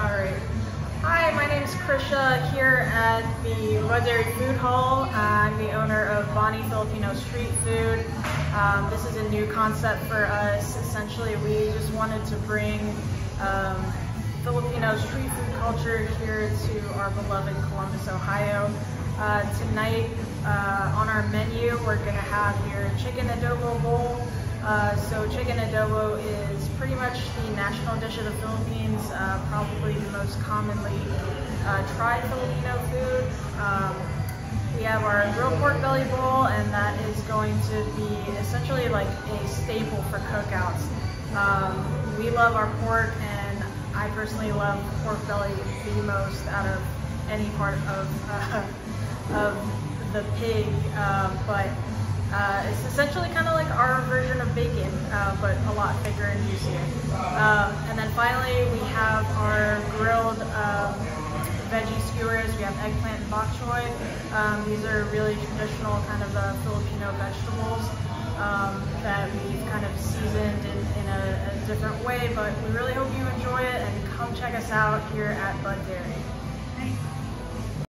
All right. Hi, my name is Krisha here at the Dairy Food Hall. I'm the owner of Boni Filipino Street Food. Um, this is a new concept for us. Essentially, we just wanted to bring um, Filipino street food culture here to our beloved Columbus, Ohio. Uh, tonight uh, on our menu, we're going to have your chicken adobo bowl. Uh, so chicken adobo is pretty much the national dish of the Philippines, probably the most commonly uh, tried Filipino food. Um, we have our grilled pork belly bowl, and that is going to be essentially like a staple for cookouts. Um, we love our pork, and I personally love pork belly the most out of any part of uh, of the pig, uh, but uh, it's essentially kind of like our version of bacon, uh, but a lot bigger and juicier. Um, and then finally, we have our grilled um, veggie skewers. We have eggplant and bok choy. Um, these are really traditional kind of uh, Filipino vegetables um, that we've kind of seasoned in, in a, a, different way, but we really hope you enjoy it and come check us out here at Budd Dairy.